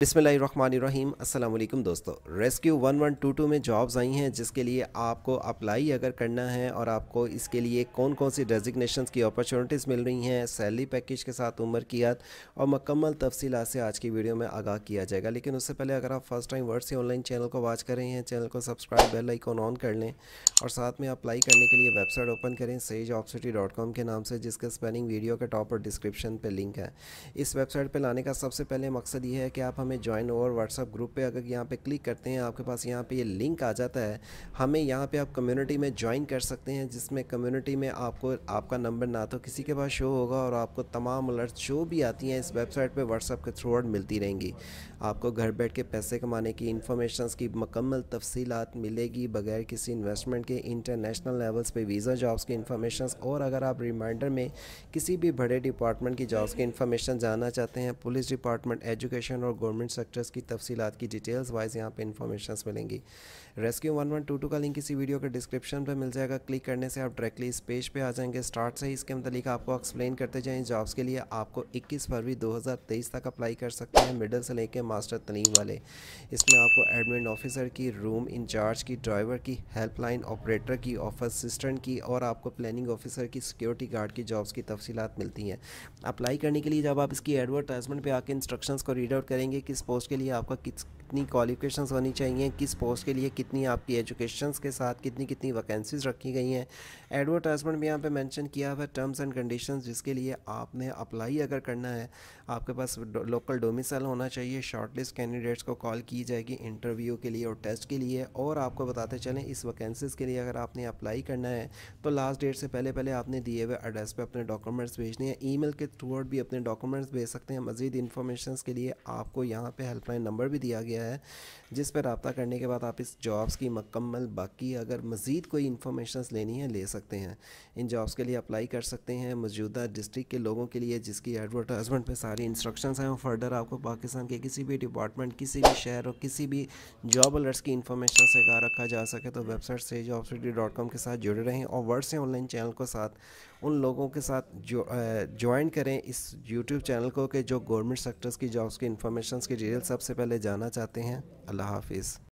बिसमीम अल्लाम दोस्तों। रेस्क्यू 1122 में जॉब्स आई हैं, जिसके लिए आपको अप्लाई अगर करना है और आपको इसके लिए कौन कौन सी डेजिग्नेशंस की अपॉर्चुनिटीज़ मिल रही हैं सैलरी पैकेज के साथ, उम्र की याद और मकम्मल तफसील से आज की वीडियो में आगाह किया जाएगा। लेकिन उससे पहले अगर आप फ़र्स्ट टाइम वर्ड से ऑनलाइन चैनल को वॉच कर रहे हैं चैनल को सब्सक्राइब बेल आइकॉन ऑन कर लें और साथ में अप्लाई करने के लिए वेबसाइट ओपन करें सही जॉब सिटी डॉट कॉम के नाम से, जिसका स्पेलिंग वीडियो के टॉप और डिस्क्रिप्शन पर लिंक है। इस वेबसाइट पर लाने का सबसे पहले मकसद ये है कि आप हमें ज्वाइन और व्हाट्सअप ग्रुप पे अगर यहाँ पे क्लिक करते हैं, आपके पास यहाँ पे ये लिंक आ जाता है, हमें यहाँ पे आप कम्युनिटी में ज्वाइन कर सकते हैं, जिसमें कम्युनिटी में आपको, आपका नंबर ना तो किसी के पास शो होगा और आपको तमाम अलर्ट जो भी आती हैं इस वेबसाइट पे व्हाट्सअप के थ्रू मिलती रहेंगी। आपको घर बैठ के पैसे कमाने की इन्फॉर्मेशन की मकम्मल तफसीलात मिलेगी, बगैर किसी इन्वेस्टमेंट के इंटरनेशनल लेवल्स पर वीज़ा जॉब्स की इन्फॉर्मेशन और अगर आप रिमाइंडर में किसी भी बड़े डिपार्टमेंट की जॉब्स की इन्फॉर्मेशन जानना चाहते हैं पुलिस डिपार्टमेंट एजुकेशन और गवर्नमेंट सेक्टर्स की तफसीत की डिटेल्स वाइज यहाँ पे इन्फॉर्मेशन मिलेंगी। Rescue one one two two का लिंक इसी वीडियो के डिस्क्रिप्शन पे मिल जाएगा। क्लिक करने से आप डायरेक्टली इस पेज पे आ जाएँगे। स्टार्ट से ही इसके मतलब आपको एक्सप्लेन करते जाएँ। जॉब्स के लिए आपको 21 फरवरी 2023 तक अप्लाई कर सकते हैं मिडल से लेकर मास्टर तलीम वाले। इसमें आपको एडमिन ऑफिसर की रूम इंचार्ज की ड्राइवर की हेल्पलाइन ऑपरेटर की ऑफ़िस असिस्टेंट की और आपको प्लानिंग ऑफिसर की सिक्योरिटी गार्ड की जॉब्स की तफसीत मिलती हैं। अप्लाई करने के लिए जब आप इसकी एडवर्टाइजमेंट पर आके इंस्ट्रक्शंस को रीड आउट करेंगे किस पोस्ट के लिए आपका किस कितनी क्वालिफिकेशंस होनी चाहिए, किस पोस्ट के लिए कितनी आपकी एजुकेशंस के साथ कितनी कितनी वैकेंसीज रखी गई हैं। एडवर्टाइजमेंट में यहाँ पे मेंशन किया हुआ है टर्म्स एंड कंडीशंस जिसके लिए आपने अप्लाई अगर करना है, आपके पास लोकल डोमिसल होना चाहिए शॉर्टलिस्ट कैंडिडेट्स को कॉल की जाएगी इंटरव्यू के लिए और टेस्ट के लिए और आपको बताते चलें इस वैकेंसीज के लिए अगर आपने अप्लाई करना है तो लास्ट डेट से पहले पहले आपने दिए हुए एड्रेस पर अपने डॉक्यूमेंट्स भेजने हैं। ई के थ्रू भी अपने डॉक्यूमेंट्स भेज सकते हैं। मज़ीद इन्फॉर्मेशन के लिए आपको यहाँ पर हेल्पलाइन नंबर भी दिया गया गया है, जिस पर रबता करने के बाद आप इस जॉब्स की मकम्मल बाकी अगर मज़ीद कोई इन्फॉर्मेशन लेनी है, ले सकते हैं। इन जॉब्स के लिए अप्लाई कर सकते हैं मौजूदा डिस्ट्रिक्ट के लोगों के लिए, जिसकी एडवर्टाइजमेंट पे सारी इंस्ट्रक्शन हैं। और फर्दर आपको पाकिस्तान के किसी भी डिपार्टमेंट किसी भी शहर और किसी भी जॉब अलर्ट्स की इन्फॉर्मेशन से कहा रखा जा सके तो वेबसाइट से जॉब के साथ जुड़े रहें और वर्ड से ऑनलाइन चैनल को साथ उन लोगों के साथ ज्वाइन करें इस यूट्यूब चैनल को कि जो गवर्नमेंट सेक्टर्स की जॉब्स की इन्फॉर्मेशन की डिटेल सबसे पहले जाना चाहते हैं। अल्लाह हाफिज़।